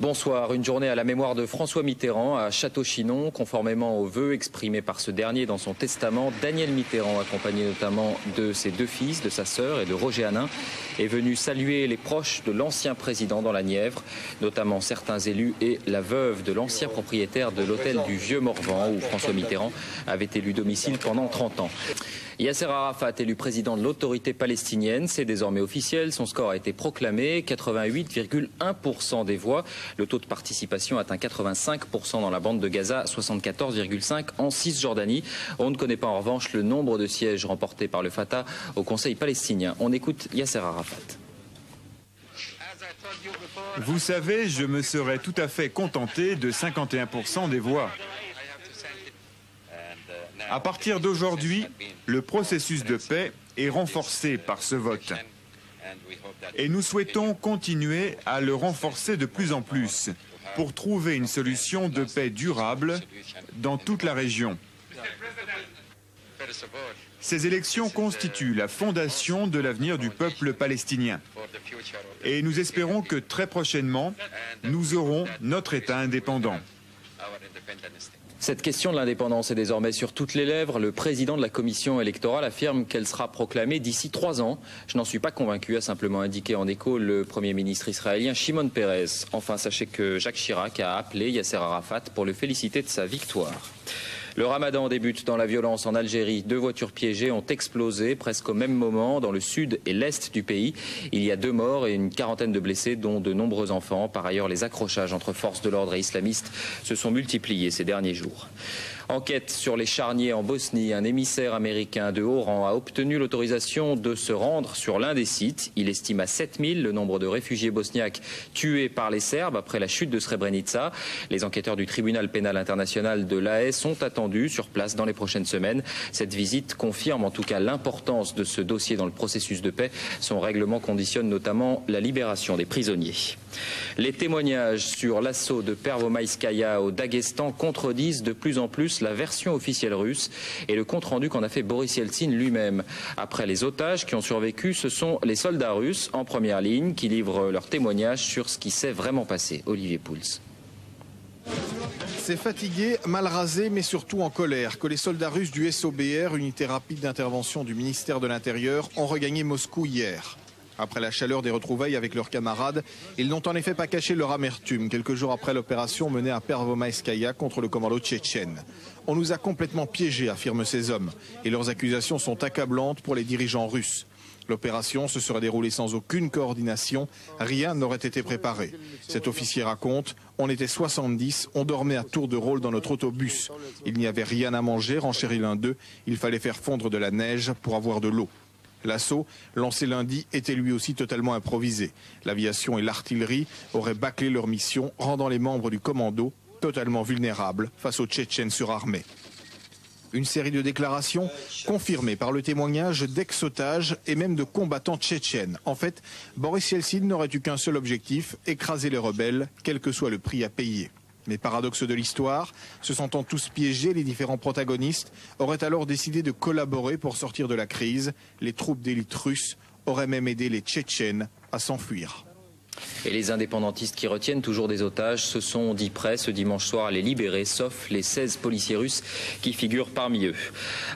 Bonsoir. Une journée à la mémoire de François Mitterrand à Château-Chinon. Conformément aux vœux exprimés par ce dernier dans son testament, Daniel Mitterrand, accompagné notamment de ses deux fils, de sa sœur et de Roger Hanin, est venu saluer les proches de l'ancien président dans la Nièvre, notamment certains élus et la veuve de l'ancien propriétaire de l'hôtel du Vieux Morvan où François Mitterrand avait élu domicile pendant 30 ans. Yasser Arafat, élu président de l'autorité palestinienne, c'est désormais officiel. Son score a été proclamé, 88,1% des voix. Le taux de participation atteint 85% dans la bande de Gaza, 74,5% en Cisjordanie. On ne connaît pas en revanche le nombre de sièges remportés par le Fatah au Conseil palestinien. On écoute Yasser Arafat. Vous savez, je me serais tout à fait contenté de 51% des voix. À partir d'aujourd'hui, le processus de paix est renforcé par ce vote. Et nous souhaitons continuer à le renforcer de plus en plus pour trouver une solution de paix durable dans toute la région. Ces élections constituent la fondation de l'avenir du peuple palestinien. Et nous espérons que très prochainement, nous aurons notre État indépendant. Cette question de l'indépendance est désormais sur toutes les lèvres. Le président de la commission électorale affirme qu'elle sera proclamée d'ici trois ans. Je n'en suis pas convaincu, a simplement indiqué en écho le Premier ministre israélien Shimon Peres. Enfin, sachez que Jacques Chirac a appelé Yasser Arafat pour le féliciter de sa victoire. Le ramadan débute dans la violence en Algérie. Deux voitures piégées ont explosé presque au même moment dans le sud et l'est du pays. Il y a deux morts et une quarantaine de blessés, dont de nombreux enfants. Par ailleurs, les accrochages entre forces de l'ordre et islamistes se sont multipliés ces derniers jours. Enquête sur les charniers en Bosnie. Un émissaire américain de haut rang a obtenu l'autorisation de se rendre sur l'un des sites. Il estime à 7000 le nombre de réfugiés bosniaques tués par les Serbes après la chute de Srebrenica. Les enquêteurs du tribunal pénal international de l'AE sont attendus sur place dans les prochaines semaines. Cette visite confirme en tout cas l'importance de ce dossier dans le processus de paix. Son règlement conditionne notamment la libération des prisonniers. Les témoignages sur l'assaut de Pervomaïskaya au Daghestan contredisent de plus en plus la version officielle russe et le compte-rendu qu'en a fait Boris Yeltsin lui-même. Après les otages qui ont survécu, ce sont les soldats russes en première ligne qui livrent leurs témoignages sur ce qui s'est vraiment passé. Olivier Pouls. C'est fatigué, mal rasé, mais surtout en colère que les soldats russes du SOBR, unité rapide d'intervention du ministère de l'Intérieur, ont regagné Moscou hier. Après la chaleur des retrouvailles avec leurs camarades, ils n'ont en effet pas caché leur amertume quelques jours après l'opération menée à Pervomaïskaya contre le commando tchétchène. On nous a complètement piégés, affirment ces hommes, et leurs accusations sont accablantes pour les dirigeants russes. L'opération se serait déroulée sans aucune coordination, rien n'aurait été préparé. Cet officier raconte, on était 70, on dormait à tour de rôle dans notre autobus. Il n'y avait rien à manger, renchérit l'un d'eux, il fallait faire fondre de la neige pour avoir de l'eau. L'assaut, lancé lundi, était lui aussi totalement improvisé. L'aviation et l'artillerie auraient bâclé leur mission, rendant les membres du commando totalement vulnérables face aux Tchétchènes surarmés. Une série de déclarations confirmées par le témoignage d'ex-otages et même de combattants tchétchènes. En fait, Boris Yeltsin n'aurait eu qu'un seul objectif, écraser les rebelles, quel que soit le prix à payer. Mais paradoxe de l'histoire, se sentant tous piégés, les différents protagonistes auraient alors décidé de collaborer pour sortir de la crise. Les troupes d'élite russes auraient même aidé les Tchétchènes à s'enfuir. Et les indépendantistes qui retiennent toujours des otages se sont dit prêts ce dimanche soir à les libérer, sauf les 16 policiers russes qui figurent parmi eux.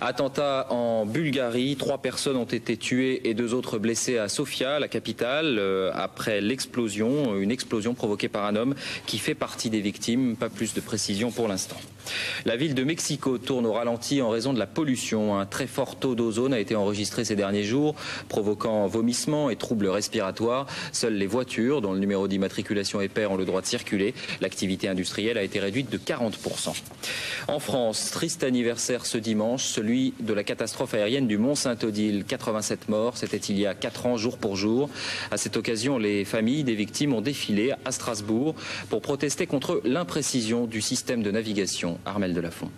Attentat en Bulgarie, trois personnes ont été tuées et deux autres blessées à Sofia, la capitale, euh, après l'explosion, une explosion provoquée par un homme qui fait partie des victimes. Pas plus de précision pour l'instant. La ville de Mexico tourne au ralenti en raison de la pollution. Un très fort taux d'ozone a été enregistré ces derniers jours, provoquant vomissements et troubles respiratoires. Seules les voitures, dont le numéro d'immatriculation est pair, ont le droit de circuler. L'activité industrielle a été réduite de 40%. En France, triste anniversaire ce dimanche, celui de la catastrophe aérienne du Mont-Saint-Odile. 87 morts, c'était il y a 4 ans, jour pour jour. À cette occasion, les familles des victimes ont défilé à Strasbourg pour protester contre l'imprécision du système de navigation. Armel Delafont.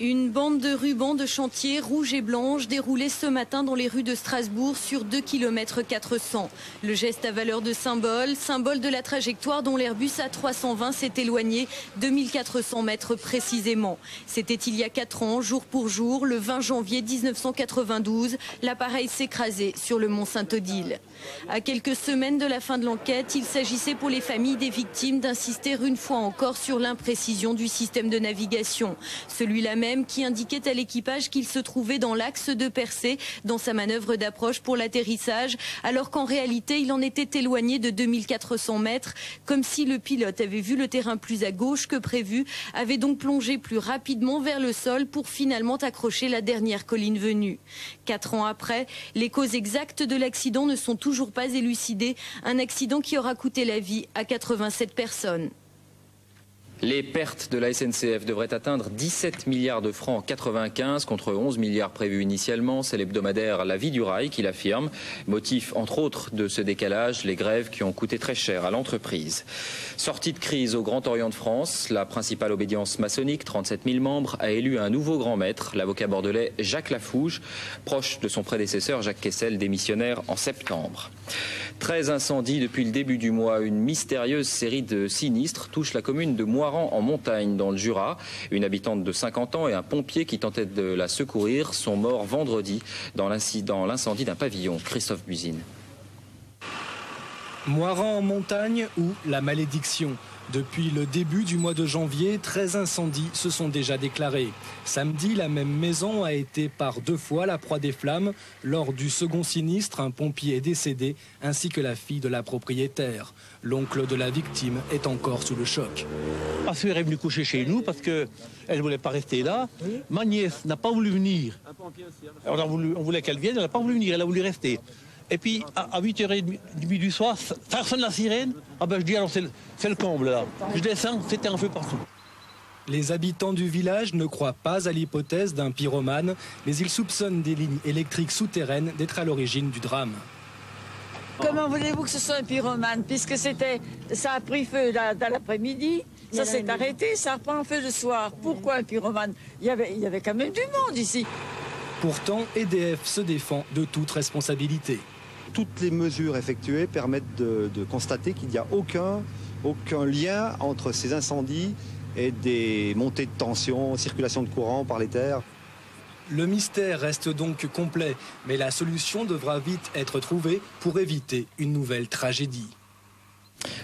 Une bande de rubans de chantier rouge et blanche déroulait ce matin dans les rues de Strasbourg sur 2 km 400. Le geste à valeur de symbole, symbole de la trajectoire dont l'Airbus A320 s'est éloigné 2400 mètres précisément. C'était il y a 4 ans, jour pour jour, le 20 janvier 1992, l'appareil s'écrasait sur le mont Saint-Odile. À quelques semaines de la fin de l'enquête, il s'agissait pour les familles des victimes d'insister une fois encore sur l'imprécision du système de navigation. Celui-là qui indiquait à l'équipage qu'il se trouvait dans l'axe de percée dans sa manœuvre d'approche pour l'atterrissage, alors qu'en réalité il en était éloigné de 2400 mètres, comme si le pilote avait vu le terrain plus à gauche que prévu, avait donc plongé plus rapidement vers le sol pour finalement accrocher la dernière colline venue. Quatre ans après, les causes exactes de l'accident ne sont toujours pas élucidées, un accident qui aura coûté la vie à 87 personnes. Les pertes de la SNCF devraient atteindre 17 milliards de francs en 95 contre 11 milliards prévus initialement. C'est l'hebdomadaire La Vie du Rail qui l'affirme. Motif, entre autres, de ce décalage, les grèves qui ont coûté très cher à l'entreprise. Sortie de crise au Grand Orient de France, la principale obédience maçonnique, 37 000 membres, a élu un nouveau grand maître, l'avocat bordelais Jacques Lafouge, proche de son prédécesseur Jacques Kessel, démissionnaire en septembre. 13 incendies depuis le début du mois. Une mystérieuse série de sinistres touche la commune de Moiran en montagne dans le Jura. Une habitante de 50 ans et un pompier qui tentait de la secourir sont morts vendredi dans l'incendie d'un pavillon. Christophe Buzine. Moiran en montagne ou la malédiction? Depuis le début du mois de janvier, 13 incendies se sont déjà déclarés. Samedi, la même maison a été par deux fois la proie des flammes. Lors du second sinistre, un pompier est décédé, ainsi que la fille de la propriétaire. L'oncle de la victime est encore sous le choc. Ma soeur est venue coucher chez nous parce qu'elle ne voulait pas rester là. Ma nièce n'a pas voulu venir. On, on voulait qu'elle vienne, elle n'a pas voulu venir, elle a voulu rester. Et puis, à, 8h30 du soir, ça sonne la sirène. Ah ben je dis, alors c'est le, comble là. Je descends, c'était un feu partout. Les habitants du village ne croient pas à l'hypothèse d'un pyromane, mais ils soupçonnent des lignes électriques souterraines d'être à l'origine du drame. Comment voulez-vous que ce soit un pyromane Puisque c'était, ça a pris feu dans l'après-midi, ça s'est arrêté, ça reprend feu le soir. Pourquoi un pyromane? Il y, avait, il y avait quand même du monde ici. Pourtant, EDF se défend de toute responsabilité toutes les mesures effectuées permettent de, constater qu'il n'y a aucun, aucun lien entre ces incendies et des montées de tension, circulation de courant par les terres. Le mystère reste donc complet, mais la solution devra vite être trouvée pour éviter une nouvelle tragédie.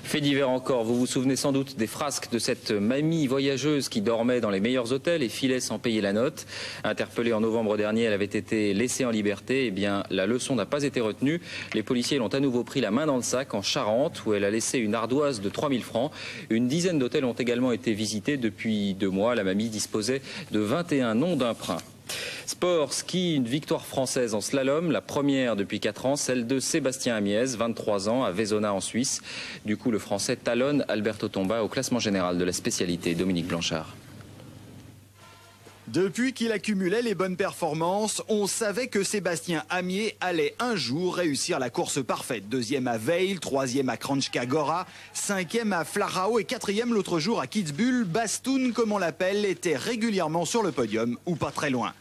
Fait divers encore, vous vous souvenez sans doute des frasques de cette mamie voyageuse qui dormait dans les meilleurs hôtels et filait sans payer la note. Interpellée en novembre dernier, elle avait été laissée en liberté. Eh bien, la leçon n'a pas été retenue. Les policiers l'ont à nouveau pris la main dans le sac en Charente, où elle a laissé une ardoise de 3000 francs. Une dizaine d'hôtels ont également été visités depuis deux mois. La mamie disposait de 21 noms d'emprunt. Sport, ski, une victoire française en slalom, la première depuis 4 ans, celle de Sébastien Amiez, 23 ans, à Vezona en Suisse. Du coup, le français talonne Alberto Tomba au classement général de la spécialité. Dominique Blanchard. Depuis qu'il accumulait les bonnes performances, on savait que Sébastien Amier allait un jour réussir la course parfaite. Deuxième à Veil, troisième à Kranjka Gora, cinquième à Flarao et quatrième l'autre jour à Kitzbühel. Bastoun, comme on l'appelle, était régulièrement sur le podium ou pas très loin.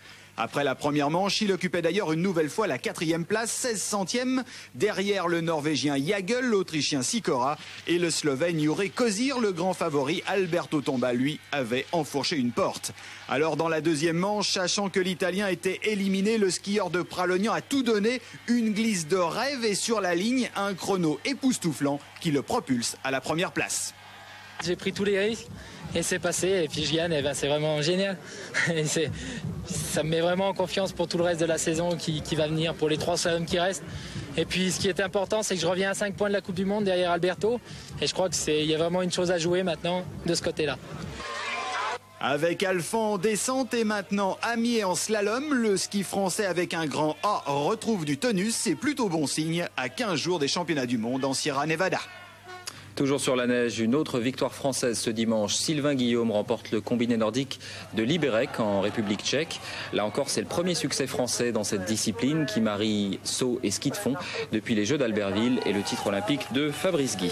Après la première manche, il occupait d'ailleurs une nouvelle fois la quatrième place, 16 centièmes, derrière le Norvégien Jagel, l'Autrichien Sikora et le Slovène Jure Kozir, le grand favori Alberto Tomba, lui, avait enfourché une porte. Alors dans la deuxième manche, sachant que l'Italien était éliminé, le skieur de Pralognan a tout donné, une glisse de rêve et sur la ligne, un chrono époustouflant qui le propulse à la première place. J'ai pris tous les risques et c'est passé. Et puis je gagne, et ben c'est vraiment génial. Ça me met vraiment en confiance pour tout le reste de la saison qui, va venir, pour les trois slaloms qui restent. Et puis ce qui est important, c'est que je reviens à 5 points de la Coupe du Monde derrière Alberto. Et je crois qu'il y a vraiment une chose à jouer maintenant de ce côté-là. Avec Alphand en descente et maintenant Amier en slalom, le ski français avec un grand A retrouve du tonus. C'est plutôt bon signe à 15 jours des championnats du monde en Sierra Nevada. Toujours sur la neige, une autre victoire française ce dimanche. Sylvain Guillaume remporte le combiné nordique de Liberec en République tchèque. Là encore, c'est le premier succès français dans cette discipline qui marie saut et ski de fond depuis les Jeux d'Albertville et le titre olympique de Fabrice Guy.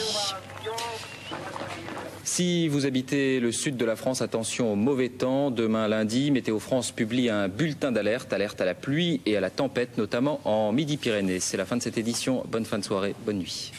Si vous habitez le sud de la France, attention au mauvais temps. Demain lundi, Météo France publie un bulletin d'alerte, alerte à la pluie et à la tempête, notamment en Midi-Pyrénées. C'est la fin de cette édition. Bonne fin de soirée, bonne nuit.